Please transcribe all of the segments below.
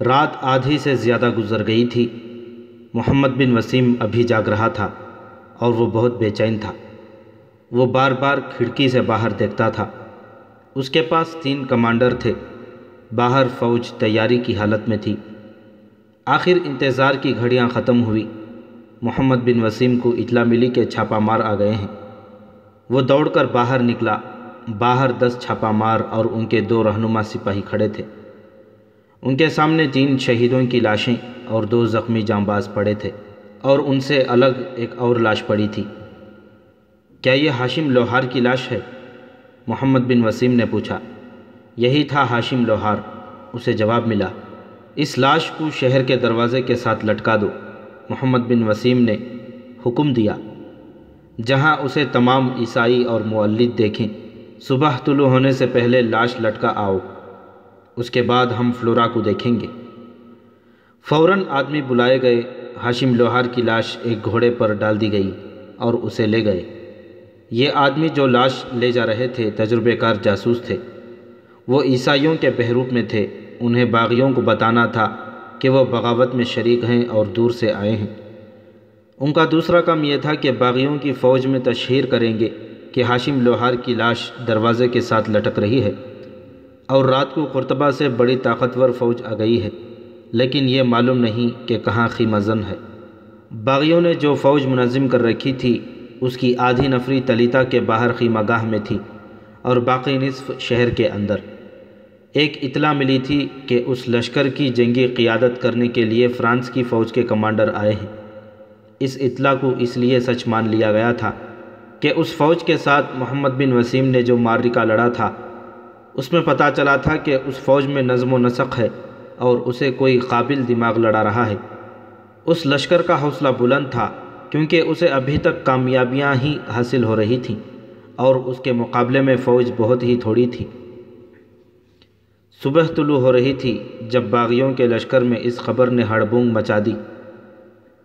رات آدھی سے زیادہ گزر گئی تھی۔ محمد بن وسیم ابھی جاگ رہا تھا اور وہ بہت بے چین تھا۔ وہ بار بار کھڑکی سے باہر دیکھتا تھا۔ اس کے پاس تین کمانڈر تھے۔ باہر فوج تیاری کی حالت میں تھی۔ آخر انتظار کی گھڑیاں ختم ہوئی۔ محمد بن وسیم کو اطلاع ملی کہ چھاپا مار آ گئے ہیں۔ وہ دوڑ کر باہر نکلا۔ باہر دس چھاپا مار اور ان کے دو رہنما سپاہی کھڑے تھے۔ ان کے سامنے تین شہیدوں کی لاشیں اور دو زخمی جانباز پڑے تھے اور ان سے الگ ایک اور لاش پڑی تھی۔ کیا یہ ہاشم لوہار کی لاش ہے؟ محمد بن وسیم نے پوچھا۔ یہی تھا ہاشم لوہار، اسے جواب ملا۔ اس لاش کو شہر کے دروازے کے ساتھ لٹکا دو۔ محمد بن وسیم نے حکم دیا۔ جہاں اسے تمام عیسائی اور مولد دیکھیں، صبح طلوع ہونے سے پہلے لاش لٹکا آؤ۔ اس کے بعد ہم فلورا کو دیکھیں گے۔ فوراً آدمی بلائے گئے، ہاشم لوہار کی لاش ایک گھوڑے پر ڈال دی گئی اور اسے لے گئے۔ یہ آدمی جو لاش لے جا رہے تھے، تجربے کار جاسوس تھے۔ وہ عیسائیوں کے بہروپ میں تھے۔ انہیں باغیوں کو بتانا تھا کہ وہ بغاوت میں شریک ہیں اور دور سے آئے ہیں۔ ان کا دوسرا کام یہ تھا کہ باغیوں کی فوج میں تشہیر کریں گے کہ ہاشم لوہار کی لاش دروازے کے ساتھ لٹک رہی ہے۔ اور رات کو قرطبہ سے بڑی طاقتور فوج آ گئی ہے، لیکن یہ معلوم نہیں کہ کہاں خیمہ زن ہے۔ باغیوں نے جو فوج منظم کر رکھی تھی، اس کی آدھی نفری تلیتا کے باہر خیمہ گاہ میں تھی اور باقی نصف شہر کے اندر۔ ایک اطلاع ملی تھی کہ اس لشکر کی جنگی قیادت کرنے کے لیے فرانس کی فوج کے کمانڈر آئے ہیں۔ اس اطلاع کو اس لیے سچ مان لیا گیا تھا کہ اس فوج کے ساتھ محمد بن وسیم نے جو مارکا لڑا تھا اس میں پتہ چلا تھا کہ اس فوج میں نظم و نسق ہے اور اسے کوئی قابل دماغ لڑا رہا ہے۔ اس لشکر کا حوصلہ بلند تھا کیونکہ اسے ابھی تک کامیابیاں ہی حاصل ہو رہی تھیں اور اس کے مقابلے میں فوج بہت ہی تھوڑی تھی۔ صبح طلوع ہو رہی تھی جب باغیوں کے لشکر میں اس خبر نے ہڑبونگ مچا دی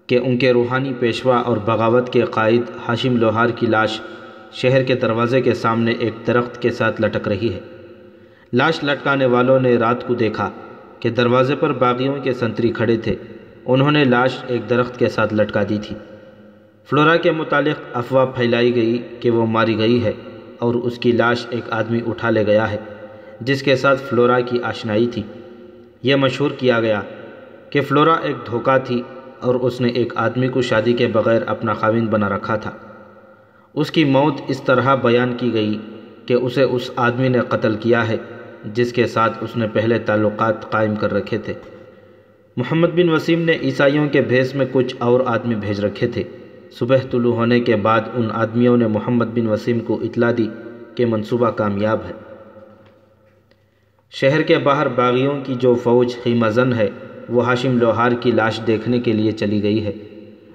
کہ ان کے روحانی پیشوا اور بغاوت کے قائد ہاشم لوہار کی لاش شہر کے دروازے کے سامنے ایک درخت کے ساتھ لٹک رہی ہے۔ لاش لٹکانے والوں نے رات کو دیکھا کہ دروازے پر باغیوں کے سنتری کھڑے تھے۔ انہوں نے لاش ایک درخت کے ساتھ لٹکا دی تھی۔ فلورا کے متعلق افواہ پھیلائی گئی کہ وہ ماری گئی ہے اور اس کی لاش ایک آدمی اٹھا لے گیا ہے، جس کے ساتھ فلورا کی آشنائی تھی۔ یہ مشہور کیا گیا کہ فلورا ایک دھوکہ تھی اور اس نے ایک آدمی کو شادی کے بغیر اپنا خاوند بنا رکھا تھا۔ اس کی موت اس طرح بیان کی گئی کہ اسے اس آدمی نے قتل کیا ہے۔ جس کے ساتھ اس نے پہلے تعلقات قائم کر رکھے تھے۔ محمد بن وسیم نے عیسائیوں کے بھیس میں کچھ اور آدمی بھیج رکھے تھے۔ صبح طلوع ہونے کے بعد ان آدمیوں نے محمد بن وسیم کو اطلاع دی کہ منصوبہ کامیاب ہے۔ شہر کے باہر باغیوں کی جو فوج خیمہ زن ہے، وہ ہاشم لوہار کی لاش دیکھنے کے لیے چلی گئی ہے۔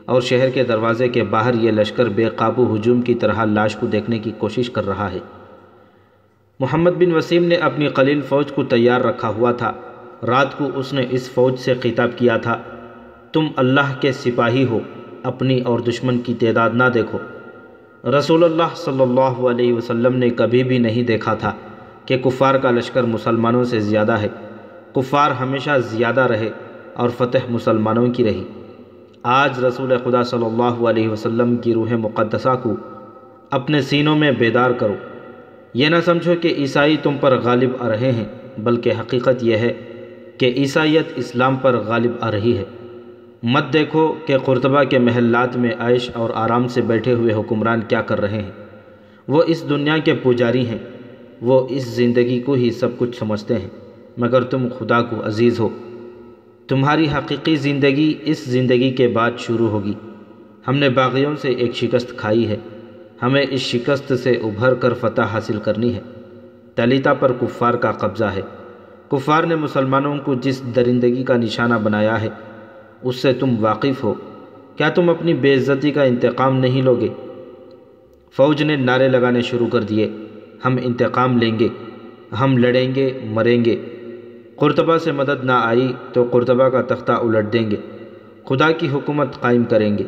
اور شہر کے دروازے کے باہر یہ لشکر بے قابو ہجوم کی طرح لاش کو دیکھنے کی کوشش کر رہا ہے۔ محمد بن وسیم نے اپنی قلیل فوج کو تیار رکھا ہوا تھا۔ رات کو اس نے اس فوج سے خطاب کیا تھا، تم اللہ کے سپاہی ہو، اپنی اور دشمن کی تعداد نہ دیکھو۔ رسول اللہ صلی اللہ علیہ وسلم نے کبھی بھی نہیں دیکھا تھا کہ کفار کا لشکر مسلمانوں سے زیادہ ہے۔ کفار ہمیشہ زیادہ رہے اور فتح مسلمانوں کی رہی۔ آج رسول خدا صلی اللہ علیہ وسلم کی روح مقدسہ کو اپنے سینوں میں بیدار کرو۔ یہ نہ سمجھو کہ عیسائی تم پر غالب آ رہے ہیں، بلکہ حقیقت یہ ہے کہ عیسائیت اسلام پر غالب آ رہی ہے۔ مت دیکھو کہ قرطبہ کے محلات میں عائش اور آرام سے بیٹھے ہوئے حکمران کیا کر رہے ہیں۔ وہ اس دنیا کے پجاری ہیں، وہ اس زندگی کو ہی سب کچھ سمجھتے ہیں۔ مگر تم خدا کو عزیز ہو۔ تمہاری حقیقی زندگی اس زندگی کے بعد شروع ہوگی۔ ہم نے باغیوں سے ایک شکست کھائی ہے۔ ہمیں اس شکست سے ابھر کر فتح حاصل کرنی ہے۔ تلیتا پر کفار کا قبضہ ہے۔ کفار نے مسلمانوں کو جس درندگی کا نشانہ بنایا ہے، اس سے تم واقف ہو۔ کیا تم اپنی بے عزتی کا انتقام نہیں لوگے؟ فوج نے نعرے لگانے شروع کر دیے۔ ہم انتقام لیں گے۔ ہم لڑیں گے، مریں گے۔ قرطبہ سے مدد نہ آئی تو قرطبہ کا تختہ الٹ دیں گے۔ خدا کی حکومت قائم کریں گے۔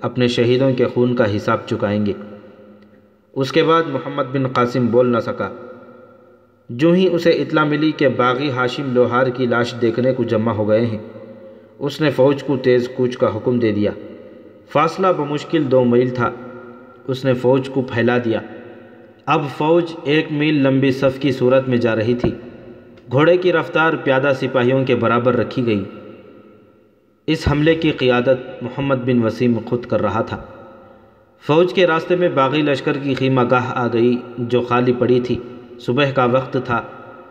اپنے شہیدوں کے خون کا حساب چکائیں گے۔ اس کے بعد محمد بن قاسم بول نہ سکا۔ جو ہی اسے اطلاع ملی کہ باغی ہاشم لوہار کی لاش دیکھنے کو جمع ہو گئے ہیں، اس نے فوج کو تیز کوچ کا حکم دے دیا۔ فاصلہ بمشکل دو میل تھا۔ اس نے فوج کو پھیلا دیا۔ اب فوج ایک میل لمبی صف کی صورت میں جا رہی تھی۔ گھوڑے کی رفتار پیادہ سپاہیوں کے برابر رکھی گئی۔ اس حملے کی قیادت محمد بن وسیم خود کر رہا تھا۔ فوج کے راستے میں باغی لشکر کی خیمہ گاہ آ گئی جو خالی پڑی تھی۔ صبح کا وقت تھا،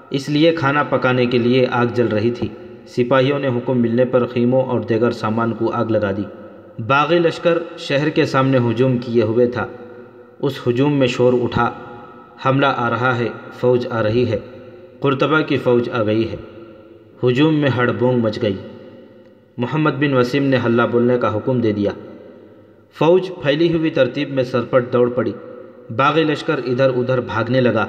اس لیے کھانا پکانے کے لیے آگ جل رہی تھی۔ سپاہیوں نے حکم ملنے پر خیموں اور دیگر سامان کو آگ لگا دی۔ باغی لشکر شہر کے سامنے ہجوم کیے ہوئے تھا۔ اس ہجوم میں شور اٹھا۔ حملہ آ رہا ہے، فوج آ رہی ہے۔ قرطبہ کی فوج آ گئی ہے۔ ہجوم میں ہڑ بونگ مچ گئی۔ محمد بن وسیم نے حلہ بولنے کا حکم دے دیا۔ فوج پھیلی ہوئی ترتیب میں سرپٹ دوڑ پڑی۔ باغی لشکر ادھر ادھر بھاگنے لگا،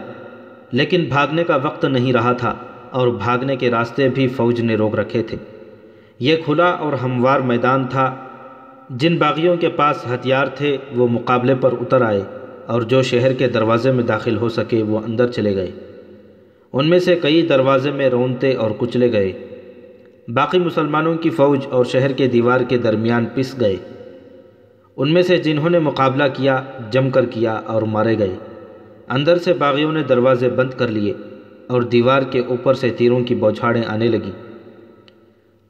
لیکن بھاگنے کا وقت نہیں رہا تھا اور بھاگنے کے راستے بھی فوج نے روک رکھے تھے۔ یہ کھلا اور ہموار میدان تھا۔ جن باغیوں کے پاس ہتھیار تھے، وہ مقابلے پر اتر آئے اور جو شہر کے دروازے میں داخل ہو سکے، وہ اندر چلے گئے۔ ان میں سے کئی دروازے میں رونتے اور کچلے گئے۔ باقی مسلمانوں کی فوج اور شہر کے دیوار کے درمیان پس گئے۔ ان میں سے جنہوں نے مقابلہ کیا، جم کر کیا اور مارے گئے۔ اندر سے باغیوں نے دروازے بند کر لیے اور دیوار کے اوپر سے تیروں کی بوچھاڑیں آنے لگیں۔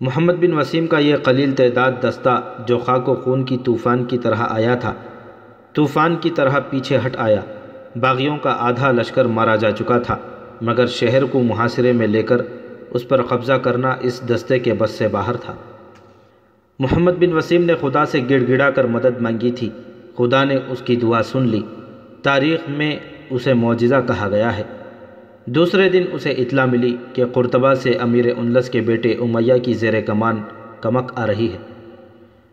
محمد بن وسیم کا یہ قلیل تعداد دستہ جو خاک و خون کی طوفان کی طرح آیا تھا، طوفان کی طرح پیچھے ہٹ آیا۔ باغیوں کا آدھا لشکر مارا جا چکا تھا، مگر شہر کو محاصرے میں لے کر اس پر قبضہ کرنا اس دستے کے بس سے باہر تھا۔ محمد بن وسیم نے خدا سے گڑ گڑا کر مدد مانگی تھی۔ خدا نے اس کی دعا سن لی۔ تاریخ میں اسے معجزہ کہا گیا ہے۔ دوسرے دن اسے اطلاع ملی کہ قرطبہ سے امیر انلس کے بیٹے امیہ کی زیر کمان کمک آ رہی ہے۔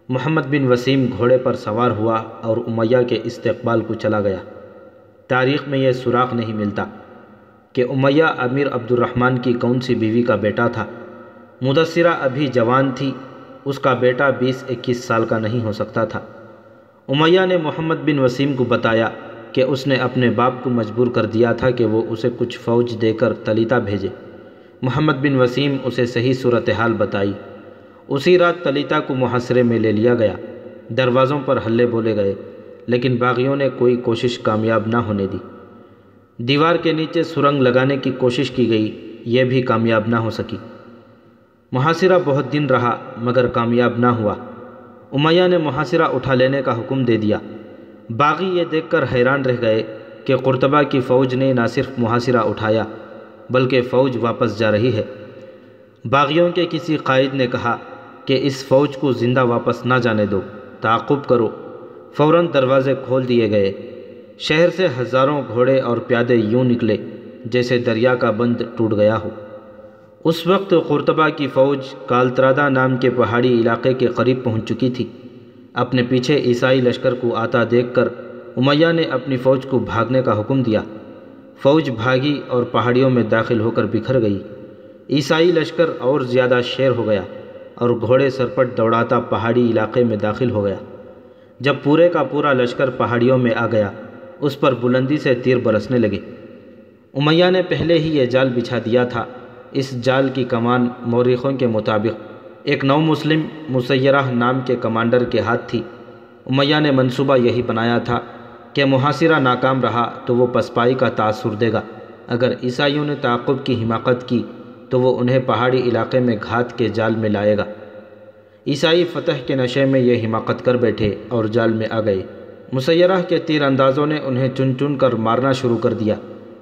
محمد بن وسیم گھوڑے پر سوار ہوا اور امیہ کے استقبال کو چلا گیا۔ تاریخ میں یہ سراغ نہیں ملتا کہ امیہ امیر عبد الرحمن کی کون سی بیوی کا بیٹا تھا۔ مدثرہ ابھی جوان تھی اس کا بیٹا بیس اکیس سال کا نہیں ہو سکتا تھا۔ امیہ نے محمد بن وسیم کو بتایا کہ اس نے اپنے باپ کو مجبور کر دیا تھا کہ وہ اسے کچھ فوج دے کر تلیتا بھیجے۔ محمد بن وسیم اسے صحیح صورتحال بتائی۔ اسی رات تلیتا کو محاصرے میں لے لیا گیا۔ دروازوں پر ہلے بولے گئے، لیکن باغیوں نے کوئی کوشش کامیاب نہ ہونے دی۔ دیوار کے نیچے سرنگ لگانے کی کوشش کی گئی، یہ بھی کامیاب نہ ہو سکی۔ محاصرہ بہت دن رہا مگر کامیاب نہ ہوا۔ امیہ نے محاصرہ اٹھا لینے کا حکم دے دیا۔ باغی یہ دیکھ کر حیران رہ گئے کہ قرطبہ کی فوج نے نہ صرف محاصرہ اٹھایا بلکہ فوج واپس جا رہی ہے۔ باغیوں کے کسی قائد نے کہا کہ اس فوج کو زندہ واپس نہ جانے دو، تعاقب کرو۔ فوراً دروازے کھول دیے گئے۔ شہر سے ہزاروں گھوڑے اور پیادے یوں نکلے جیسے دریا کا بند ٹوٹ گیا ہو۔ اس وقت قرطبہ کی فوج کالترادہ نام کے پہاڑی علاقے کے قریب پہنچ چکی تھی۔ اپنے پیچھے عیسائی لشکر کو آتا دیکھ کر امیہ نے اپنی فوج کو بھاگنے کا حکم دیا۔ فوج بھاگی اور پہاڑیوں میں داخل ہو کر بکھر گئی۔ عیسائی لشکر اور زیادہ شیر ہو گیا اور گھوڑے سرپٹ دوڑاتا پہاڑی علاقے میں داخل ہو گیا۔ جب پورے کا پورا لشکر پہاڑیوں میں آ گیا، اس پر بلندی سے تیر برسنے لگے۔ امیہ نے پہلے ہی یہ جال بچھا دیا تھا۔ اس جال کی کمان موریخوں کے مطابق ایک نو مسلم مسیرہ نام کے کمانڈر کے ہاتھ تھی۔ امیہ نے منصوبہ یہی بنایا تھا کہ محاصرہ ناکام رہا تو وہ پسپائی کا تاثر دے گا۔ اگر عیسائیوں نے تعاقب کی حماقت کی تو وہ انہیں پہاڑی علاقے میں گھات کے جال میں لائے گا۔ عیسائی فتح کے نشے میں یہ حماقت کر بیٹھے اور جال میں آ گئے۔ مسیرہ کے تیر اندازوں نے انہیں چن چن کر مارنا شروع کر دیا۔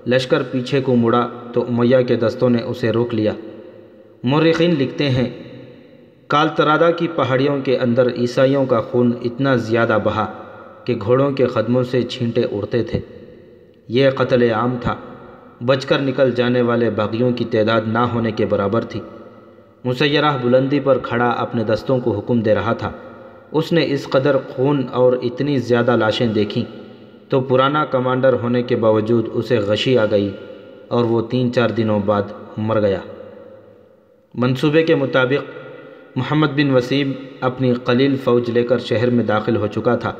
لشکر پیچھے کو مڑا تو امیہ کے دستوں نے اسے روک لیا۔ مرخین لکھتے ہیں کالترادہ کی پہاڑیوں کے اندر عیسائیوں کا خون اتنا زیادہ بہا کہ گھوڑوں کے قدموں سے چھینٹے اڑتے تھے۔ یہ قتل عام تھا۔ بچ کر نکل جانے والے باغیوں کی تعداد نہ ہونے کے برابر تھی۔ مسیرہ بلندی پر کھڑا اپنے دستوں کو حکم دے رہا تھا۔ اس نے اس قدر خون اور اتنی زیادہ لاشیں دیکھیں۔ تو پرانا کمانڈر ہونے کے باوجود اسے غشی آ گئی اور وہ تین چار دنوں بعد مر گیا۔ منصوبے کے مطابق، محمد بن وسیم اپنی قلیل فوج لے کر شہر میں داخل ہو چکا تھا،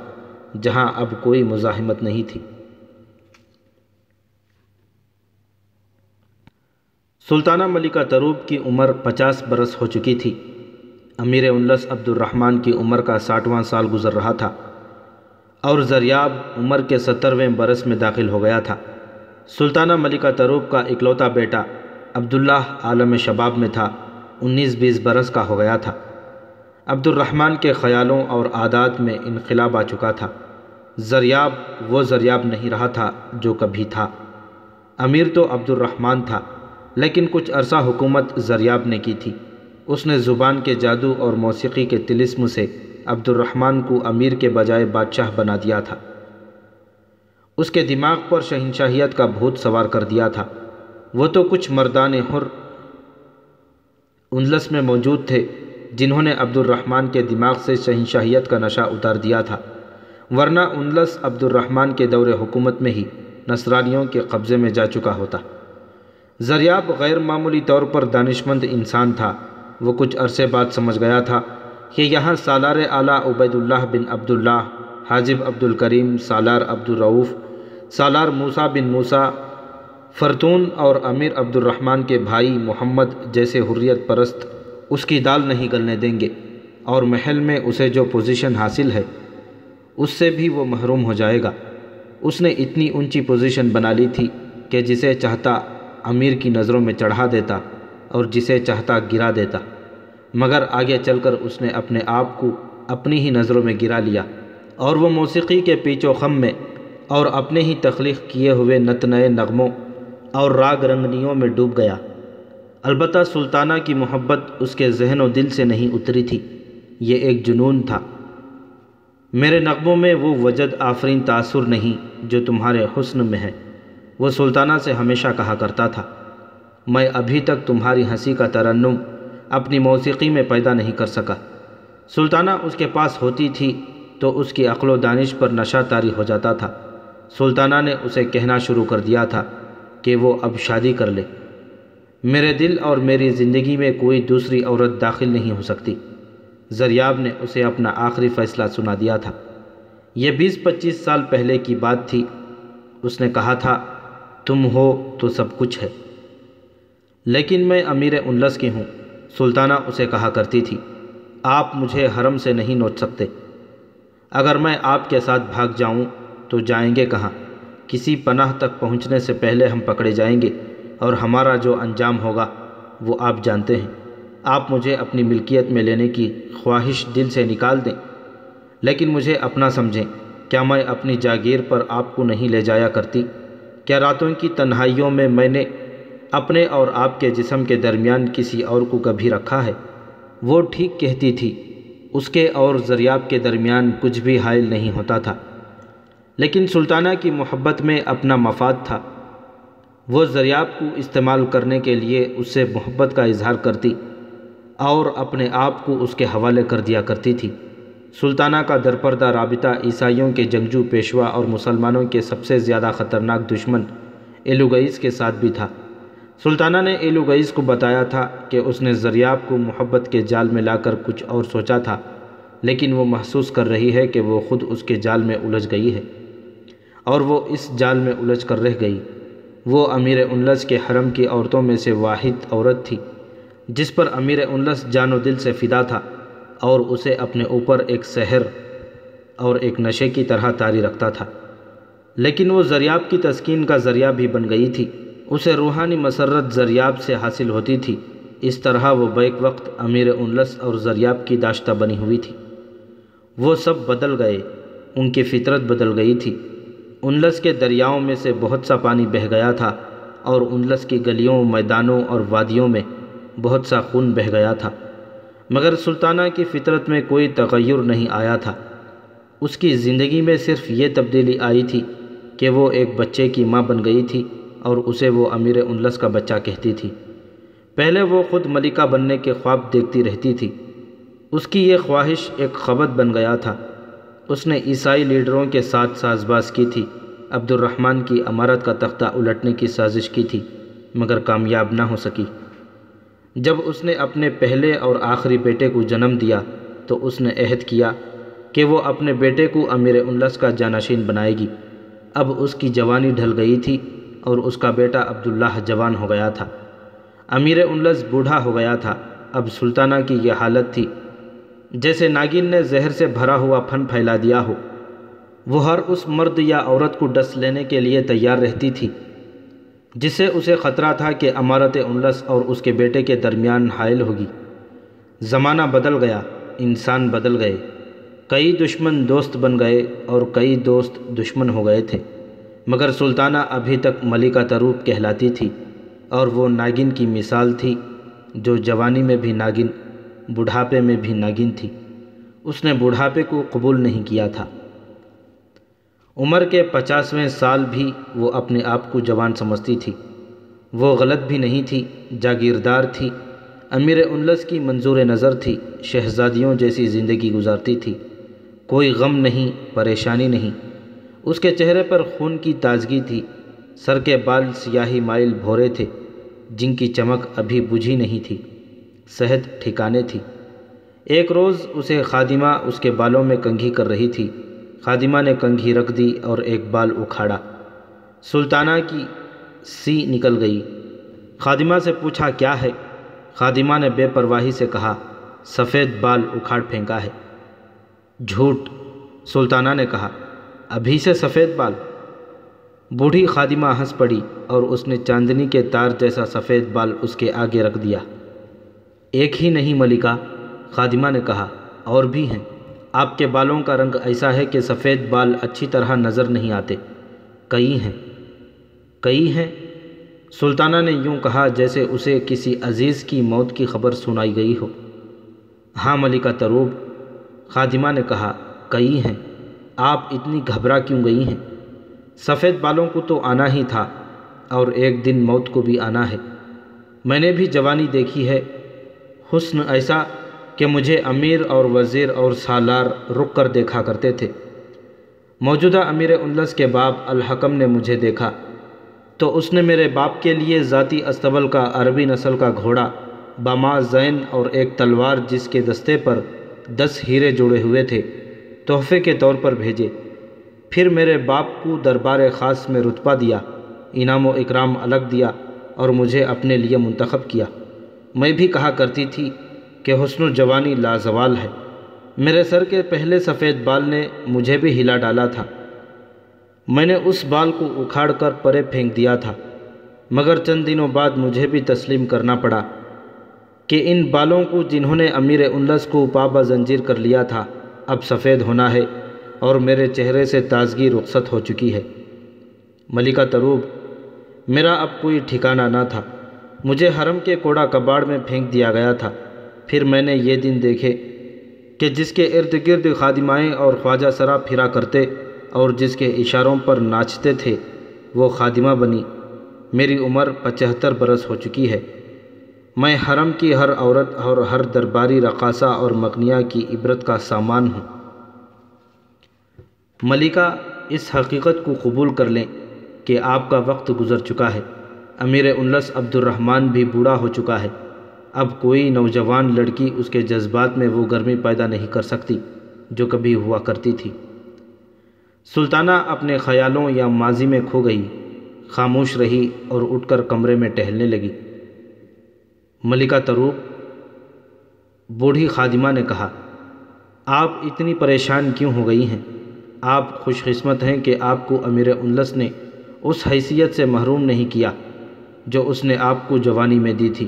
جہاں اب کوئی مزاحمت نہیں تھی۔ سلطانہ ملکہ تروب کی عمر پچاس برس ہو چکی تھی۔ امیر انلس عبد الرحمن کی عمر کا ساٹھواں سال گزر رہا تھا۔ اور زریاب عمر کے سترویں برس میں داخل ہو گیا تھا۔ سلطانہ ملکہ تروب کا اکلوتا بیٹا عبداللہ عالم شباب میں تھا، انیس بیس برس کا ہو گیا تھا۔ عبد الرحمن کے خیالوں اور عادات میں انقلاب آ چکا تھا۔ زریاب وہ زریاب نہیں رہا تھا جو کبھی تھا۔ امیر تو عبد الرحمن تھا، لیکن کچھ عرصہ حکومت زریاب نے کی تھی۔ اس نے زبان کے جادو اور موسیقی کے تلسم سے عبد الرحمن کو امیر کے بجائے بادشاہ بنا دیا تھا۔ اس کے دماغ پر شہنشاہیت کا بھوت سوار کر دیا تھا۔ وہ تو کچھ مردان حر انلس میں موجود تھے جنہوں نے عبد الرحمن کے دماغ سے شہنشاہیت کا نشہ اتار دیا تھا۔ ورنہ انلس عبد الرحمن کے دور حکومت میں ہی نصرانیوں کے قبضے میں جا چکا ہوتا۔ زریاب غیر معمولی طور پر دانشمند انسان تھا۔ وہ کچھ عرصے بعد سمجھ گیا تھا کہ یہاں سالار اعلیٰ عبید اللہ بن عبداللہ، حاجب عبد الکریم سالار عبد الرعوف سالار موسیٰ بن موسیٰ، فرتون اور امیر عبد الرحمن کے بھائی محمد جیسے حریت پرست اس کی دال نہیں گلنے دیں گے اور محل میں اسے جو پوزیشن حاصل ہے، اس سے بھی وہ محروم ہو جائے گا۔ اس نے اتنی اونچی پوزیشن بنا لی تھی کہ جسے چاہتا امیر کی نظروں میں چڑھا دیتا اور جسے چاہتا گرا دیتا۔ مگر آگے چل کر اس نے اپنے آپ کو اپنی ہی نظروں میں گرا لیا اور وہ موسیقی کے پیچ و خم میں اور اپنے ہی تخلیق کیے ہوئے نت نئے نغموں اور راگ رنگنیوں میں ڈوب گیا۔ البتہ سلطانہ کی محبت اس کے ذہن و دل سے نہیں اتری تھی۔ یہ ایک جنون تھا۔ میرے نغموں میں وہ وجد آفرین تاثر نہیں جو تمہارے حسن میں ہے۔ وہ سلطانہ سے ہمیشہ کہا کرتا تھا، میں ابھی تک تمہاری ہنسی کا ترنم اپنی موسیقی میں پیدا نہیں کر سکا۔ سلطانہ اس کے پاس ہوتی تھی تو اس کی عقل و دانش پر نشہ طاری ہو جاتا تھا۔ سلطانہ نے اسے کہنا شروع کر دیا تھا کہ وہ اب شادی کر لے۔ میرے دل اور میری زندگی میں کوئی دوسری عورت داخل نہیں ہو سکتی۔ زریاب نے اسے اپنا آخری فیصلہ سنا دیا تھا۔ یہ بیس پچیس سال پہلے کی بات تھی۔ اس نے کہا تھا، تم ہو تو سب کچھ ہے۔ لیکن میں امیر انلس کی ہوں۔ سلطانہ اسے کہا کرتی تھی، آپ مجھے حرم سے نہیں نوچ سکتے۔ اگر میں آپ کے ساتھ بھاگ جاؤں تو جائیں گے کہاں؟ کسی پناہ تک پہنچنے سے پہلے ہم پکڑے جائیں گے اور ہمارا جو انجام ہوگا وہ آپ جانتے ہیں۔ آپ مجھے اپنی ملکیت میں لینے کی خواہش دل سے نکال دیں، لیکن مجھے اپنا سمجھیں، کیا میں اپنی جاگیر پر آپ کو نہیں لے جایا کرتی؟ کیا راتوں کی تنہائیوں میں میں نے اپنے اور آپ کے جسم کے درمیان کسی اور کو کبھی رکھا ہے؟ وہ ٹھیک کہتی تھی، اس کے اور زریاب کے درمیان کچھ بھی حائل نہیں ہوتا تھا۔ لیکن سلطانہ کی محبت میں اپنا مفاد تھا۔ وہ زریاب کو استعمال کرنے کے لیے اس سے محبت کا اظہار کرتی اور اپنے آپ کو اس کے حوالے کر دیا کرتی تھی۔ سلطانہ کا درپردہ رابطہ عیسائیوں کے جنگجو پیشوا اور مسلمانوں کے سب سے زیادہ خطرناک دشمن ایلوگئیس کے ساتھ بھی تھا۔ سلطانہ نے ایلوگئیس کو بتایا تھا کہ اس نے زریاب کو محبت کے جال میں لا کر کچھ اور سوچا تھا، لیکن وہ محسوس کر رہی ہے کہ وہ خود اس کے جال میں الجھ گئی ہے۔ اور وہ اس جال میں الجھ کر رہ گئی۔ وہ امیر انلس کے حرم کی عورتوں میں سے واحد عورت تھی، جس پر امیر انلس جان و دل سے فدا تھا اور اسے اپنے اوپر ایک سحر اور ایک نشے کی طرح تاری رکھتا تھا۔ لیکن وہ زریاب کی تسکین کا ذریعہ بھی بن گئی تھی۔ اسے روحانی مسرت زریاب سے حاصل ہوتی تھی۔ اس طرح وہ بیک وقت امیر انلس اور زریاب کی داشتہ بنی ہوئی تھی۔ وہ سب بدل گئے، ان کی فطرت بدل گئی تھی۔ انلس کے دریاؤں میں سے بہت سا پانی بہہ گیا تھا اور انلس کی گلیوں، میدانوں اور وادیوں میں بہت سا خون بہہ گیا تھا۔ مگر سلطانہ کی فطرت میں کوئی تغیر نہیں آیا تھا۔ اس کی زندگی میں صرف یہ تبدیلی آئی تھی کہ وہ ایک بچے کی ماں بن گئی تھی۔ اور اسے وہ امیر انلس کا بچہ کہتی تھی۔ پہلے وہ خود ملکہ بننے کے خواب دیکھتی رہتی تھی۔ اس کی یہ خواہش ایک خبت بن گیا تھا۔ اس نے عیسائی لیڈروں کے ساتھ ساز باز کی تھی۔ عبد الرحمن کی امارت کا تختہ الٹنے کی سازش کی تھی، مگر کامیاب نہ ہو سکی۔ جب اس نے اپنے پہلے اور آخری بیٹے کو جنم دیا، تو اس نے عہد کیا کہ وہ اپنے بیٹے کو امیر انلس کا جانشین بنائے گی۔ اب اس کی جوانی ڈھل گئی تھی۔ اور اس کا بیٹا عبداللہ جوان ہو گیا تھا۔ امیر انلس بوڑھا ہو گیا تھا۔ اب سلطانہ کی یہ حالت تھی۔ جیسے ناگن نے زہر سے بھرا ہوا پھن پھیلا دیا ہو۔ وہ ہر اس مرد یا عورت کو ڈس لینے کے لیے تیار رہتی تھی جس سے اسے خطرہ تھا کہ امارت انلس اور اس کے بیٹے کے درمیان حائل ہوگی۔ زمانہ بدل گیا، انسان بدل گئے۔ کئی دشمن دوست بن گئے اور کئی دوست دشمن ہو گئے تھے۔ مگر سلطانہ ابھی تک ملکہ تروب کہلاتی تھی اور وہ ناگن کی مثال تھی جو جوانی میں بھی ناگن، بڑھاپے میں بھی ناگن تھی۔ اس نے بڑھاپے کو قبول نہیں کیا تھا۔ عمر کے پچاسویں سال بھی وہ اپنے آپ کو جوان سمجھتی تھی۔ وہ غلط بھی نہیں تھی، جاگیردار تھی۔ امیر انلس کی منظور نظر تھی، شہزادیوں جیسی زندگی گزارتی تھی۔ کوئی غم نہیں، پریشانی نہیں۔ اس کے چہرے پر خون کی تازگی تھی۔ سر کے بال سیاہی مائل بھورے تھے، جن کی چمک ابھی بجھی نہیں تھی، صحت ٹھکانے تھی۔ ایک روز اسے خادمہ اس کے بالوں میں کنگھی کر رہی تھی۔ خادمہ نے کنگھی رکھ دی اور ایک بال اکھاڑا۔ سلطانہ کی سی نکل گئی۔ خادمہ سے پوچھا، کیا ہے؟ خادمہ نے بے پرواہی سے کہا، سفید بال اکھاڑ پھینکا ہے۔ جھوٹ! سلطانہ نے کہا ابھی سے سفید بال۔ بوڑھی خادمہ ہنس پڑی اور اس نے چاندنی کے تار جیسا سفید بال اس کے آگے رکھ دیا۔ ایک ہی نہیں ملکہ، خادمہ نے کہا، اور بھی ہیں۔ آپ کے بالوں کا رنگ ایسا ہے کہ سفید بال اچھی طرح نظر نہیں آتے۔ کئی ہیں۔ کئی ہیں۔ سلطانہ نے یوں کہا جیسے اسے کسی عزیز کی موت کی خبر سنائی گئی ہو۔ ہاں ملکہ تروب، خادمہ نے کہا، کئی ہیں۔ آپ اتنی گھبرا کیوں گئی ہیں؟ سفید بالوں کو تو آنا ہی تھا، اور ایک دن موت کو بھی آنا ہے۔ میں نے بھی جوانی دیکھی ہے۔ حسن ایسا کہ مجھے امیر اور وزیر اور سالار رک کر دیکھا کرتے تھے۔ موجودہ امیر انلس کے باپ الحکم نے مجھے دیکھا۔ تو اس نے میرے باپ کے لیے ذاتی استبل کا عربی نسل کا گھوڑا باما زین اور ایک تلوار جس کے دستے پر دس ہیرے جڑے ہوئے تھے۔ تحفے کے طور پر بھیجے۔ پھر میرے باپ کو دربار خاص میں رتبہ دیا، انعام و اکرام الگ دیا اور مجھے اپنے لیے منتخب کیا۔ میں بھی کہا کرتی تھی کہ حسن و جوانی لازوال ہے۔ میرے سر کے پہلے سفید بال نے مجھے بھی ہلا ڈالا تھا۔ میں نے اس بال کو اکھاڑ کر پرے پھینک دیا تھا، مگر چند دنوں بعد مجھے بھی تسلیم کرنا پڑا کہ ان بالوں کو جنہوں نے امیر انلس کو پابا زنجیر کر لیا تھا اب سفید ہونا ہے اور میرے چہرے سے تازگی رخصت ہو چکی ہے۔ ملکہ تروب، میرا اب کوئی ٹھکانہ نہ تھا۔ مجھے حرم کے کوڑا کباڑ میں پھینک دیا گیا تھا۔ پھر میں نے یہ دن دیکھے کہ جس کے ارد گرد خادمائیں اور خواجہ سرا پھرا کرتے اور جس کے اشاروں پر ناچتے تھے، وہ خادمہ بنی۔ میری عمر پچہتر برس ہو چکی ہے۔ میں حرم کی ہر عورت اور ہر درباری رقاصہ اور مغنیہ کی عبرت کا سامان ہوں۔ ملکہ، اس حقیقت کو قبول کر لیں کہ آپ کا وقت گزر چکا ہے۔ امیر انلس عبد الرحمن بھی بوڑھا ہو چکا ہے۔ اب کوئی نوجوان لڑکی اس کے جذبات میں وہ گرمی پیدا نہیں کر سکتی جو کبھی ہوا کرتی تھی۔ سلطانہ اپنے خیالوں یا ماضی میں کھو گئی، خاموش رہی اور اٹھ کر کمرے میں ٹہلنے لگی۔ ملکہ تروب بوڑھی خادمہ نے کہا، آپ اتنی پریشان کیوں ہو گئی ہیں؟ آپ خوش قسمت ہیں کہ آپ کو امیر انلس نے اس حیثیت سے محروم نہیں کیا جو اس نے آپ کو جوانی میں دی تھی۔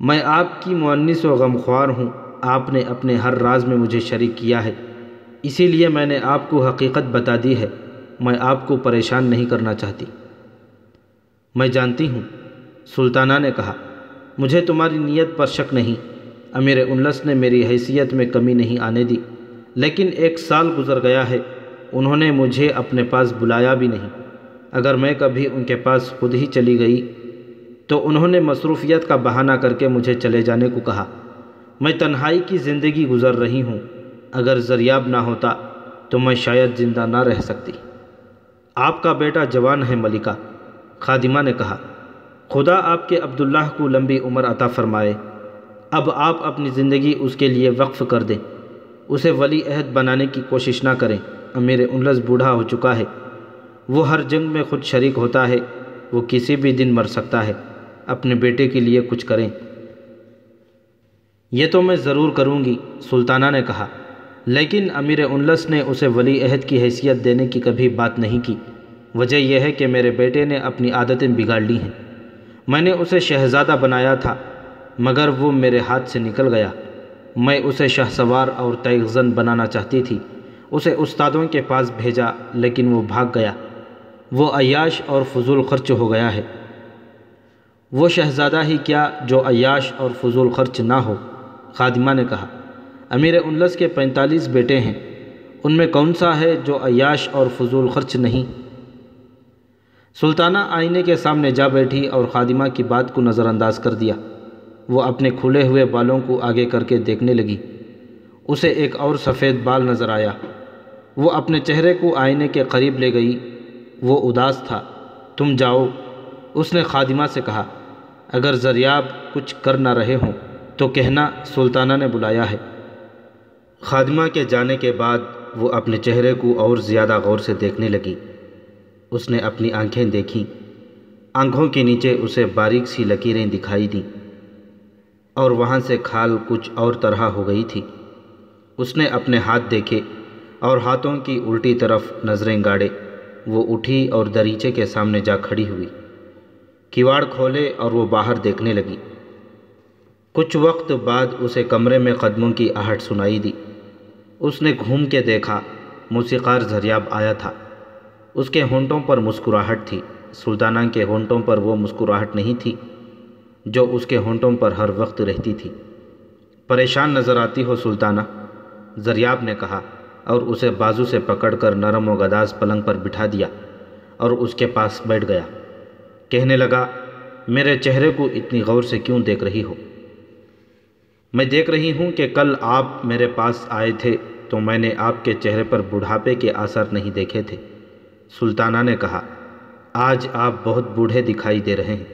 میں آپ کی معنس و غمخوار ہوں، آپ نے اپنے ہر راز میں مجھے شریک کیا ہے۔ اسی لیے میں نے آپ کو حقیقت بتا دی ہے، میں آپ کو پریشان نہیں کرنا چاہتی۔ میں جانتی ہوں، سلطانہ نے کہا۔ مجھے تمہاری نیت پر شک نہیں۔ امیر انلس نے میری حیثیت میں کمی نہیں آنے دی۔ لیکن ایک سال گزر گیا ہے، انہوں نے مجھے اپنے پاس بلایا بھی نہیں۔ اگر میں کبھی ان کے پاس خود ہی چلی گئی، تو انہوں نے مصروفیت کا بہانہ کر کے مجھے چلے جانے کو کہا۔ میں تنہائی کی زندگی گزر رہی ہوں۔ اگر زریاب نہ ہوتا، تو میں شاید زندہ نہ رہ سکتی۔ آپ کا بیٹا جوان ہے ملکہ، خادمہ نے کہا۔ خدا آپ کے عبداللہ کو لمبی عمر عطا فرمائے۔ اب آپ اپنی زندگی اس کے لیے وقف کر دیں۔ اسے ولی عہد بنانے کی کوشش نہ کریں۔ امیر انلس بوڑھا ہو چکا ہے۔ وہ ہر جنگ میں خود شریک ہوتا ہے۔ وہ کسی بھی دن مر سکتا ہے۔ اپنے بیٹے کے لیے کچھ کریں۔ یہ تو میں ضرور کروں گی، سلطانہ نے کہا۔ لیکن امیر انلس نے اسے ولی عہد کی حیثیت دینے کی کبھی بات نہیں کی۔ وجہ یہ ہے کہ میرے بیٹے نے اپنی عادتیں بگاڑ لی ہیں۔ میں نے اسے شہزادہ بنایا تھا، مگر وہ میرے ہاتھ سے نکل گیا۔ میں اسے شاہ سوار اور تیغزن بنانا چاہتی تھی۔ اسے استادوں کے پاس بھیجا، لیکن وہ بھاگ گیا۔ وہ عیاش اور فضول خرچ ہو گیا ہے۔ وہ شہزادہ ہی کیا جو عیاش اور فضول خرچ نہ ہو؟ خادمہ نے کہا، امیر انلس کے پینتالیس بیٹے ہیں۔ ان میں کون سا ہے جو عیاش اور فضول خرچ نہیں؟ سلطانہ آئینے کے سامنے جا بیٹھی اور خادمہ کی بات کو نظر انداز کر دیا۔ وہ اپنے کھلے ہوئے بالوں کو آگے کر کے دیکھنے لگی۔ اسے ایک اور سفید بال نظر آیا۔ وہ اپنے چہرے کو آئینے کے قریب لے گئی۔ وہ اداس تھا۔ تم جاؤ۔ اس نے خادمہ سے کہا، اگر زریاب کچھ کر نہ رہے ہوں تو کہنا سلطانہ نے بلایا ہے۔ خادمہ کے جانے کے بعد وہ اپنے چہرے کو اور زیادہ غور سے دیکھنے لگی۔ اس نے اپنی آنکھیں دیکھیں۔ آنکھوں کے نیچے اسے باریک سی لکیریں دکھائی دیں۔ اور وہاں سے کھال کچھ اور طرح ہو گئی تھی۔ اس نے اپنے ہاتھ دیکھے اور ہاتھوں کی الٹی طرف نظریں گاڑے۔ وہ اٹھی اور دریچے کے سامنے جا کھڑی ہوئی۔ کیواڑ کھولے اور وہ باہر دیکھنے لگی۔ کچھ وقت بعد اسے کمرے میں قدموں کی آہٹ سنائی دی۔ اس نے گھوم کے دیکھا۔ موسیقار زریاب آیا تھا۔ اس کے ہونٹوں پر مسکراہٹ تھی۔ سلطانہ کے ہونٹوں پر وہ مسکراہٹ نہیں تھی جو اس کے ہونٹوں پر ہر وقت رہتی تھی۔ پریشان نظر آتی ہو سلطانہ، زریاب نے کہا اور اسے بازو سے پکڑ کر نرم و گداز پلنگ پر بٹھا دیا اور اس کے پاس بیٹھ گیا۔ کہنے لگا، میرے چہرے کو اتنی غور سے کیوں دیکھ رہی ہو؟ میں دیکھ رہی ہوں کہ کل آپ میرے پاس آئے تھے تو میں نے آپ کے چہرے پر بڑھاپے کے آثار نہیں دیکھے تھے۔ سلطانہ نے کہا، آج آپ بہت بوڑھے دکھائی دے رہے ہیں۔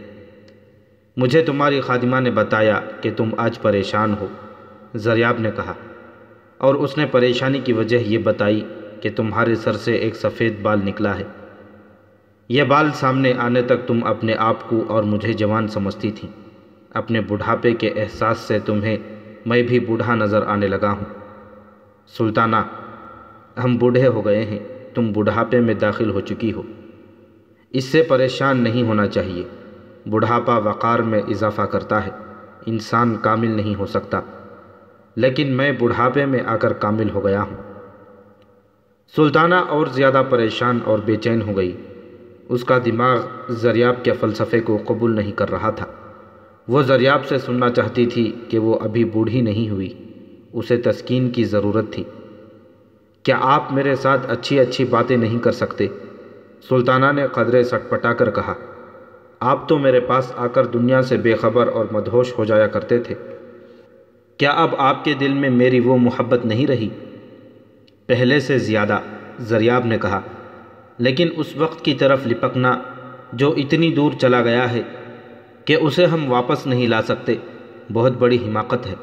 مجھے تمہاری خادمہ نے بتایا کہ تم آج پریشان ہو۔ زریاب نے کہا، اور اس نے پریشانی کی وجہ یہ بتائی کہ تمہارے سر سے ایک سفید بال نکلا ہے۔ یہ بال سامنے آنے تک تم اپنے آپ کو اور مجھے جوان سمجھتی تھی۔ اپنے بڑھاپے کے احساس سے تمہیں میں بھی بوڑھا نظر آنے لگا ہوں۔ سلطانہ، ہم بوڑھے ہو گئے ہیں۔ تم بڑھاپے میں داخل ہو چکی ہو۔ اس سے پریشان نہیں ہونا چاہیے۔ بڑھاپا وقار میں اضافہ کرتا ہے۔ انسان کامل نہیں ہو سکتا۔ لیکن میں بڑھاپے میں آ کر کامل ہو گیا ہوں۔ سلطانہ اور زیادہ پریشان اور بے چین ہو گئی۔ اس کا دماغ زریاب کے فلسفے کو قبول نہیں کر رہا تھا۔ وہ زریاب سے سننا چاہتی تھی کہ وہ ابھی بوڑھی نہیں ہوئی۔ اسے تسکین کی ضرورت تھی۔ کیا آپ میرے ساتھ اچھی اچھی باتیں نہیں کر سکتے؟ سلطانہ نے قدرے سٹ پٹا کر کہا، آپ تو میرے پاس آ کر دنیا سے بے خبر اور مدہوش ہو جایا کرتے تھے۔ کیا اب آپ کے دل میں میری وہ محبت نہیں رہی؟ پہلے سے زیادہ، زریاب نے کہا، لیکن اس وقت کی طرف لپکنا جو اتنی دور چلا گیا ہے کہ اسے ہم واپس نہیں لا سکتے، بہت بڑی حماقت ہے۔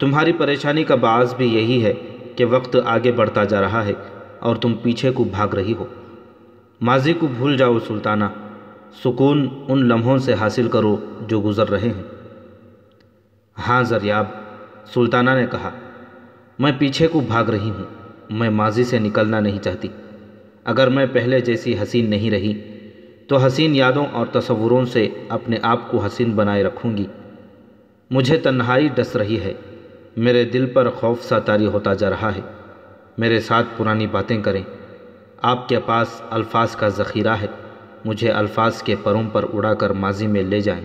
تمہاری پریشانی کا باعث بھی یہی ہے کہ وقت آگے بڑھتا جا رہا ہے اور تم پیچھے کو بھاگ رہی ہو۔ ماضی کو بھول جاؤ سلطانہ، سکون ان لمحوں سے حاصل کرو جو گزر رہے ہیں۔ ہاں زریاب، سلطانہ نے کہا، میں پیچھے کو بھاگ رہی ہوں، میں ماضی سے نکلنا نہیں چاہتی۔ اگر میں پہلے جیسی حسین نہیں رہی، تو حسین یادوں اور تصوروں سے اپنے آپ کو حسین بنائے رکھوں گی۔ مجھے تنہائی ڈس رہی ہے۔ میرے دل پر خوف سا تاری ہوتا جا رہا ہے۔ میرے ساتھ پرانی باتیں کریں۔ آپ کے پاس الفاظ کا ذخیرہ ہے۔ مجھے الفاظ کے پروں پر اڑا کر ماضی میں لے جائیں۔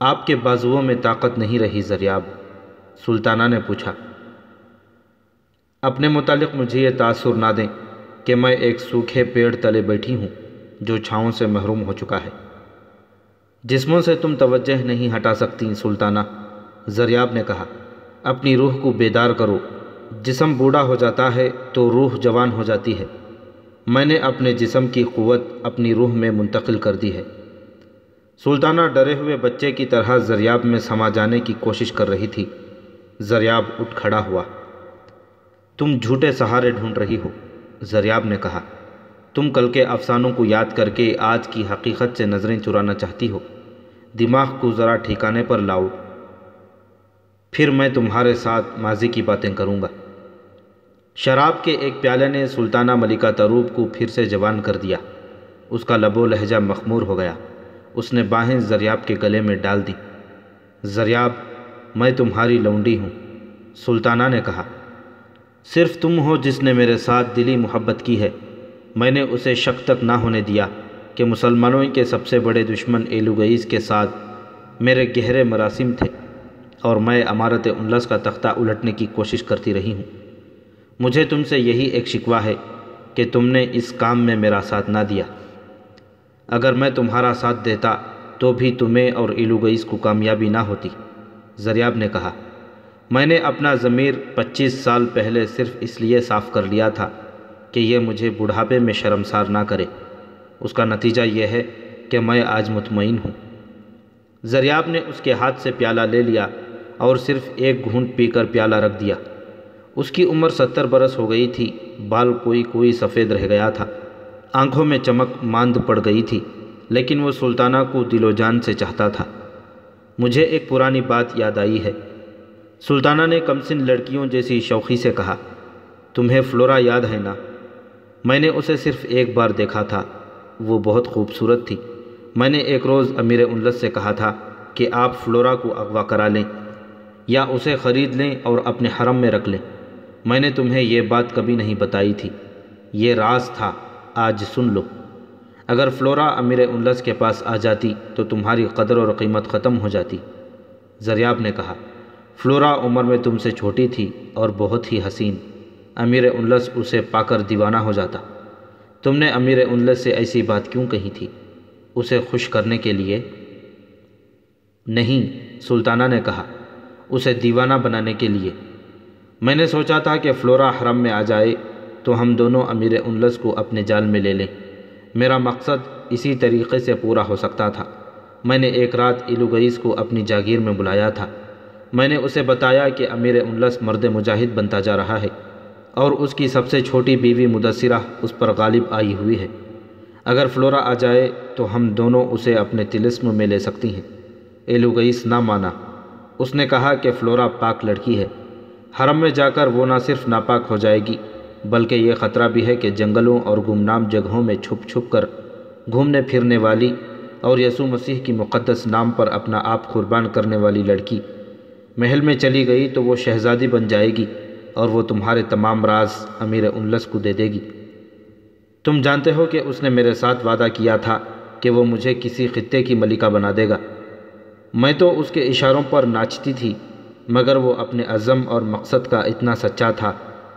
آپ کے بازوؤں میں طاقت نہیں رہی زریاب۔ سلطانہ نے پوچھا۔ اپنے متعلق مجھے یہ تاثر نہ دیں کہ میں ایک سوکھے پیڑ تلے بیٹھی ہوں جو چھاؤں سے محروم ہو چکا ہے۔ جسموں سے تم توجہ نہیں ہٹا سکتی سلطانہ۔ زریاب نے کہا، اپنی روح کو بیدار کرو۔ جسم بوڑھا ہو جاتا ہے تو روح جوان ہو جاتی ہے۔ میں نے اپنے جسم کی قوت اپنی روح میں منتقل کر دی ہے۔ سلطانہ ڈرے ہوئے بچے کی طرح زریاب میں سما جانے کی کوشش کر رہی تھی۔ زریاب اٹھ کھڑا ہوا۔ تم جھوٹے سہارے ڈھونڈ رہی ہو۔ زریاب نے کہا، تم کل کے افسانوں کو یاد کر کے آج کی حقیقت سے نظریں چرانا چاہتی ہو۔ دماغ کو ذرا ٹھکانے پر لاؤ۔ پھر میں تمہارے ساتھ ماضی کی باتیں کروں گا۔ شراب کے ایک پیالے نے سلطانہ ملکہ تروب کو پھر سے جوان کر دیا۔ اس کا لب و لہجہ مخمور ہو گیا۔ اس نے باہیں زریاب کے گلے میں ڈال دی۔ زریاب، میں تمہاری لونڈی ہوں، سلطانہ نے کہا۔ صرف تم ہو جس نے میرے ساتھ دلی محبت کی ہے۔ میں نے اسے شک تک نہ ہونے دیا کہ مسلمانوں کے سب سے بڑے دشمن ایلوگئیس کے ساتھ میرے گہرے مراسم تھے۔ اور میں امارت انلس کا تختہ الٹنے کی کوشش کرتی رہی ہوں۔ مجھے تم سے یہی ایک شکوہ ہے کہ تم نے اس کام میں میرا ساتھ نہ دیا۔ اگر میں تمہارا ساتھ دیتا تو بھی تمہیں اور ایلوگئیس کو کامیابی نہ ہوتی، زریاب نے کہا۔ میں نے اپنا ضمیر پچیس سال پہلے صرف اس لیے صاف کر لیا تھا کہ یہ مجھے بڑھاپے میں شرمسار نہ کرے۔ اس کا نتیجہ یہ ہے کہ میں آج مطمئن ہوں۔ زریاب نے اس کے ہاتھ سے پیالہ لے لیا اور صرف ایک گھونٹ پی کر پیالہ رکھ دیا۔ اس کی عمر ستر برس ہو گئی تھی، بال کوئی کوئی سفید رہ گیا تھا۔ آنکھوں میں چمک ماند پڑ گئی تھی، لیکن وہ سلطانہ کو دل و جان سے چاہتا تھا۔ مجھے ایک پرانی بات یاد آئی ہے۔ سلطانہ نے کمسن لڑکیوں جیسی شوخی سے کہا، تمہیں فلورا یاد ہے نا؟ میں نے اسے صرف ایک بار دیکھا تھا۔ وہ بہت خوبصورت تھی۔ میں نے ایک روز امیر انلت سے کہا تھا کہ آپ فلورا کو اغوا کرا لیں۔ یا اسے خرید لیں اور اپنے حرم میں رکھ لیں۔ میں نے تمہیں یہ بات کبھی نہیں بتائی تھی۔ یہ راز تھا، آج سن لو۔ اگر فلورا امیر انلس کے پاس آ جاتی تو تمہاری قدر اور قیمت ختم ہو جاتی۔ زریاب نے کہا، فلورا عمر میں تم سے چھوٹی تھی اور بہت ہی حسین۔ امیر انلس اسے پا کر دیوانہ ہو جاتا۔ تم نے امیر انلس سے ایسی بات کیوں کہی تھی؟ اسے خوش کرنے کے لیے؟ نہیں، سلطانہ نے کہا اسے دیوانہ بنانے کے لیے۔ میں نے سوچا تھا کہ فلورا حرم میں آ جائے تو ہم دونوں امیر انلس کو اپنے جال میں لے لیں۔ میرا مقصد اسی طریقے سے پورا ہو سکتا تھا۔ میں نے ایک رات ایلوگئیس کو اپنی جاگیر میں بلایا تھا۔ میں نے اسے بتایا کہ امیر انلس مرد مجاہد بنتا جا رہا ہے اور اس کی سب سے چھوٹی بیوی مدثرہ اس پر غالب آئی ہوئی ہے۔ اگر فلورا آ جائے تو ہم دونوں اسے اپنے تلسم میں لے سکتی ہیں۔ ایلوگئیس نہ مانا۔ اس نے کہا کہ فلورا پاک لڑکی ہے۔ حرم میں جا کر وہ نہ صرف ناپاک ہو جائے گی، بلکہ یہ خطرہ بھی ہے کہ جنگلوں اور گمنام جگہوں میں چھپ چھپ کر گھومنے پھرنے والی اور یسوع مسیح کی مقدس نام پر اپنا آپ قربان کرنے والی لڑکی۔ محل میں چلی گئی تو وہ شہزادی بن جائے گی اور وہ تمہارے تمام راز امیر انلس کو دے دے گی۔ تم جانتے ہو کہ اس نے میرے ساتھ وعدہ کیا تھا کہ وہ مجھے کسی خطے کی ملکہ بنا دے گا۔ میں تو اس کے اشاروں پر ناچتی تھی، مگر وہ اپنے عزم اور مقصد کا اتنا سچا تھا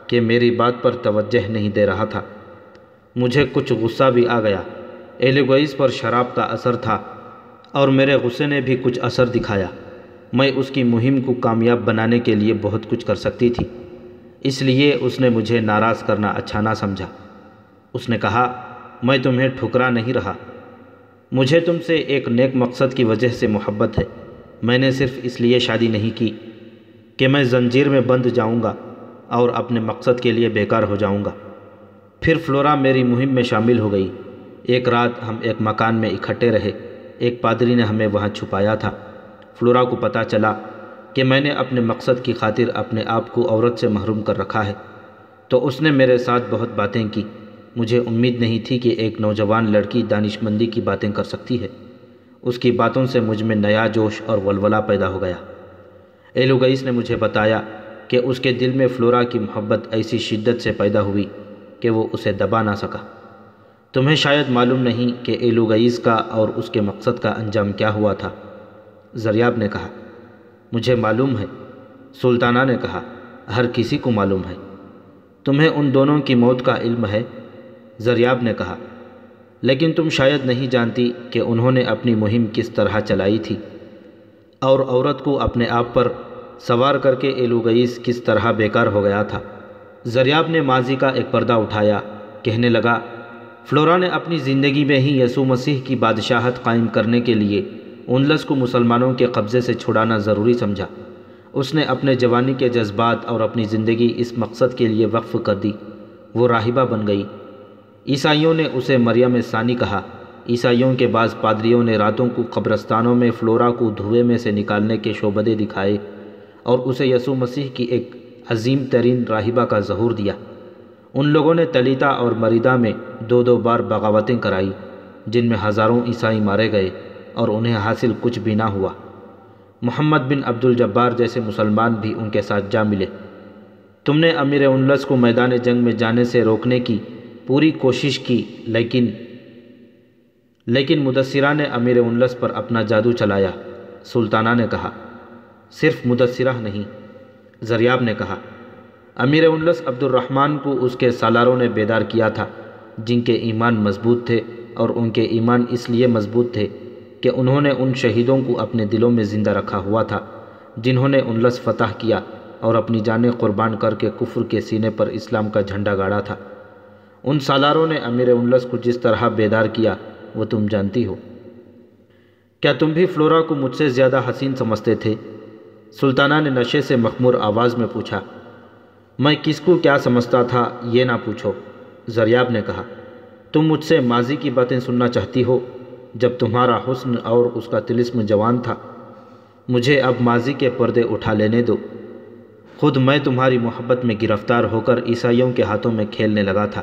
کہ میری بات پر توجہ نہیں دے رہا تھا۔ مجھے کچھ غصہ بھی آ گیا۔ ایلیگوئیس پر شراب کا اثر تھا اور میرے غصے نے بھی کچھ اثر دکھایا۔ میں اس کی مہم کو کامیاب بنانے کے لیے بہت کچھ کر سکتی تھی۔ اس لیے اس نے مجھے ناراض کرنا اچھا نہ سمجھا۔ اس نے کہا، میں تمہیں ٹھکرا نہیں رہا۔ مجھے تم سے ایک نیک مقصد کی وجہ سے محبت ہے۔ میں نے صرف اس لیے شادی نہیں کی کہ میں زنجیر میں بند جاؤں گا اور اپنے مقصد کے لیے بیکار ہو جاؤں گا۔ پھر فلورا میری مہم میں شامل ہو گئی۔ ایک رات ہم ایک مکان میں اکٹھے رہے۔ ایک پادری نے ہمیں وہاں چھپایا تھا۔ فلورا کو پتہ چلا کہ میں نے اپنے مقصد کی خاطر اپنے آپ کو عورت سے محروم کر رکھا ہے۔ تو اس نے میرے ساتھ بہت باتیں کی۔ مجھے امید نہیں تھی کہ ایک نوجوان لڑکی دانش مندی کی باتیں کر سکتی ہے۔ اس کی باتوں سے مجھ میں نیا جوش اور ولولہ پیدا ہو گیا۔ ایلوگئیس نے مجھے بتایا کہ اس کے دل میں فلورا کی محبت ایسی شدت سے پیدا ہوئی کہ وہ اسے دبا نہ سکا۔ تمہیں شاید معلوم نہیں کہ ایلوگئیس کا اور اس کے مقصد کا انجام کیا ہوا تھا۔ زریاب نے کہا، مجھے معلوم ہے۔ سلطانہ نے کہا، ہر کسی کو معلوم ہے۔ تمہیں ان دونوں کی موت کا علم ہے زریاب نے کہا، لیکن تم شاید نہیں جانتی کہ انہوں نے اپنی مہم کس طرح چلائی تھی۔ اور عورت کو اپنے آپ پر سوار کر کے ایلوگئیس کس طرح بیکار ہو گیا تھا۔ زریاب نے ماضی کا ایک پردہ اٹھایا، کہنے لگا، فلورا نے اپنی زندگی میں ہی یسوع مسیح کی بادشاہت قائم کرنے کے لیے انلس کو مسلمانوں کے قبضے سے چھڑانا ضروری سمجھا۔ اس نے اپنے جوانی کے جذبات اور اپنی زندگی اس مقصد کے لیے وقف کر دی۔ وہ راہبہ بن گئی۔ عیسائیوں نے اسے مریم ثانی کہا۔ عیسائیوں کے بعض پادریوں نے راتوں کو قبرستانوں میں فلورا کو دھوئے میں سے نکالنے کے شعبدے دکھائے اور اسے یسوع مسیح کی ایک عظیم ترین راہبہ کا ظہور دیا۔ ان لوگوں نے تلیتا اور مریدہ میں دو دو بار بغاوتیں کرائی، جن میں ہزاروں عیسائی مارے گئے اور انہیں حاصل کچھ بھی نہ ہوا۔ محمد بن عبد الجبار جیسے مسلمان بھی ان کے ساتھ جا ملے۔ تم نے امیر انلس کو میدان جنگ میں جانے سے روکنے کی پوری کوشش کی، لیکن لیکن مدثرہ نے امیر انلس پر اپنا جادو چلایا، سلطانہ نے کہا۔ صرف مدثرہ نہیں، زریاب نے کہا۔ امیر انلس عبد الرحمن کو اس کے سالاروں نے بیدار کیا تھا، جن کے ایمان مضبوط تھے اور ان کے ایمان اس لیے مضبوط تھے کہ انہوں نے ان شہیدوں کو اپنے دلوں میں زندہ رکھا ہوا تھا، جنہوں نے انلس فتح کیا اور اپنی جانیں قربان کر کے کفر کے سینے پر اسلام کا جھنڈا گاڑا تھا۔ ان سالاروں نے امیر انلس کو جس طرح بیدار کیا، وہ تم جانتی ہو۔ کیا تم بھی فلورا کو مجھ سے زیادہ حسین سمجھتے تھے؟ سلطانہ نے نشے سے مخمور آواز میں پوچھا، میں کس کو کیا سمجھتا تھا یہ نہ پوچھو، زریاب نے کہا، تم مجھ سے ماضی کی باتیں سننا چاہتی ہو، جب تمہارا حسن اور اس کا تلسم جوان تھا۔ مجھے اب ماضی کے پردے اٹھا لینے دو۔ خود میں تمہاری محبت میں گرفتار ہو کر عیسائیوں کے ہاتھوں میں کھیلنے لگا تھا۔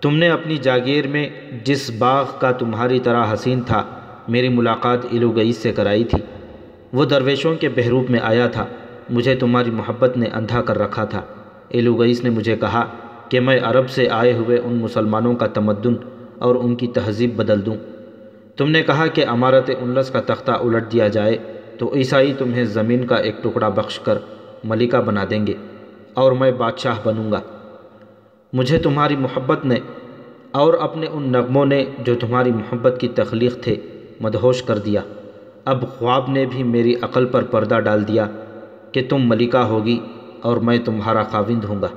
تم نے اپنی جاگیر میں جس باغ کا تمہاری طرح حسین تھا، میری ملاقات الوگئیس سے کرائی تھی۔ وہ درویشوں کے بہروپ میں آیا تھا۔ مجھے تمہاری محبت نے اندھا کر رکھا تھا۔ الوگئیس نے مجھے کہا کہ میں عرب سے آئے ہوئے ان مسلمانوں کا تمدن اور ان کی تہذیب بدل دوں۔ تم نے کہا کہ امارت انلس کا تختہ الٹ دیا جائے تو عیسائی تمہیں زمین کا ایک ٹکڑا بخش کر ملکہ بنا دیں گے اور میں بادشاہ بنوں گا۔ مجھے تمہاری محبت نے اور اپنے ان نغموں نے جو تمہاری محبت کی تخلیق تھے مدہوش کر دیا۔ اب خواب نے بھی میری عقل پر پردہ ڈال دیا کہ تم ملکہ ہوگی اور میں تمہارا خاوند ہوں گا۔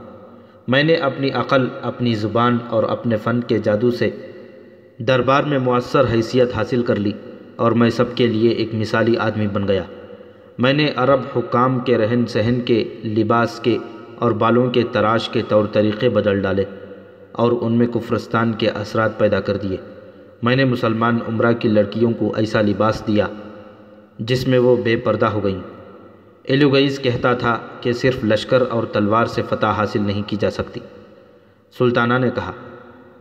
میں نے اپنی عقل، اپنی زبان اور اپنے فن کے جادو سے دربار میں مؤثر حیثیت حاصل کر لی اور میں سب کے لیے ایک مثالی آدمی بن گیا۔ میں نے عرب حکام کے رہن سہن کے، لباس کے اور بالوں کے تراش کے طور طریقے بدل ڈالے اور ان میں کفرستان کے اثرات پیدا کر دیے۔ میں نے مسلمان عمرہ کی لڑکیوں کو ایسا لباس دیا جس میں وہ بے پردہ ہو گئیں۔ ایلوگئیز کہتا تھا کہ صرف لشکر اور تلوار سے فتح حاصل نہیں کی جا سکتی۔ سلطانہ نے کہا،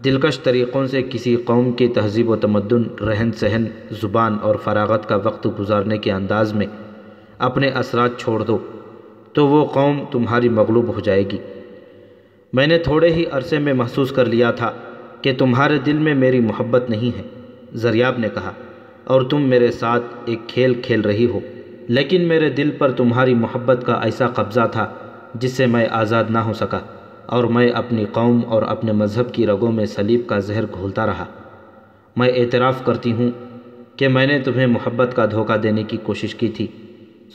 دلکش طریقوں سے کسی قوم کی تہذیب و تمدن، رہن سہن، زبان اور فراغت کا وقت گزارنے کے انداز میں اپنے اثرات چھوڑ دو۔ تو وہ قوم تمہاری مغلوب ہو جائے گی۔ میں نے تھوڑے ہی عرصے میں محسوس کر لیا تھا کہ تمہارے دل میں میری محبت نہیں ہے، زریاب نے کہا، اور تم میرے ساتھ ایک کھیل کھیل رہی ہو۔ لیکن میرے دل پر تمہاری محبت کا ایسا قبضہ تھا جس سے میں آزاد نہ ہو سکا، اور میں اپنی قوم اور اپنے مذہب کی رگوں میں سلیب کا زہر گھولتا رہا۔ میں اعتراف کرتی ہوں کہ میں نے تمہیں محبت کا دھوکہ دینے کی کوشش کی تھی،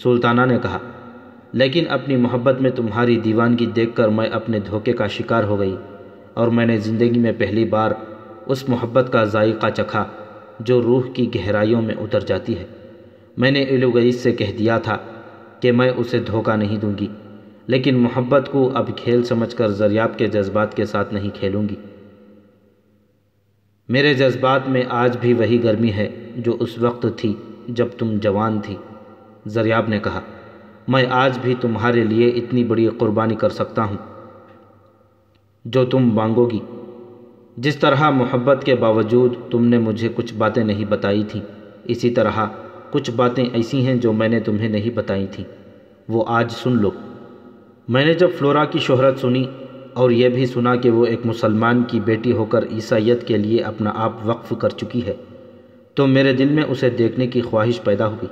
سلطانہ نے کہا۔ لیکن اپنی محبت میں تمہاری دیوانگی دیکھ کر میں اپنے دھوکے کا شکار ہو گئی اور میں نے زندگی میں پہلی بار اس محبت کا ذائقہ چکھا جو روح کی گہرائیوں میں اتر جاتی ہے۔ میں نے الوگئیس سے کہہ دیا تھا کہ میں اسے دھوکہ نہیں دوں گی، لیکن محبت کو اب کھیل سمجھ کر زریاب کے جذبات کے ساتھ نہیں کھیلوں گی۔ میرے جذبات میں آج بھی وہی گرمی ہے جو اس وقت تھی جب تم جوان تھی، زریاب نے کہا۔ میں آج بھی تمہارے لیے اتنی بڑی قربانی کر سکتا ہوں، جو تم مانگو گی۔ جس طرح محبت کے باوجود تم نے مجھے کچھ باتیں نہیں بتائی تھیں، اسی طرح کچھ باتیں ایسی ہیں جو میں نے تمہیں نہیں بتائی تھیں۔ وہ آج سن لو۔ میں نے جب فلورا کی شہرت سنی اور یہ بھی سنا کہ وہ ایک مسلمان کی بیٹی ہو کر عیسائیت کے لیے اپنا آپ وقف کر چکی ہے، تو میرے دل میں اسے دیکھنے کی خواہش پیدا ہوئی